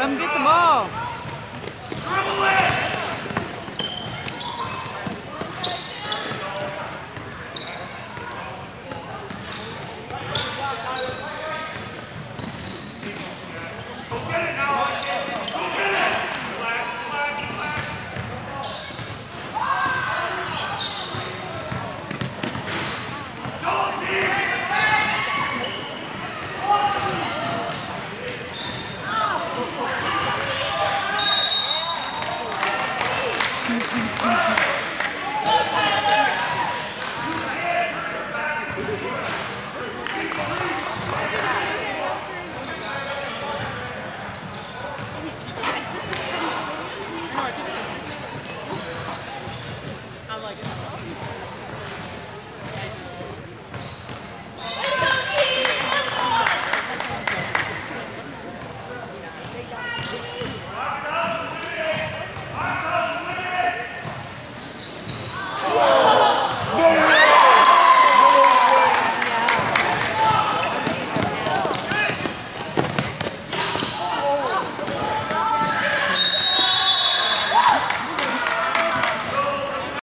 Come get the ball.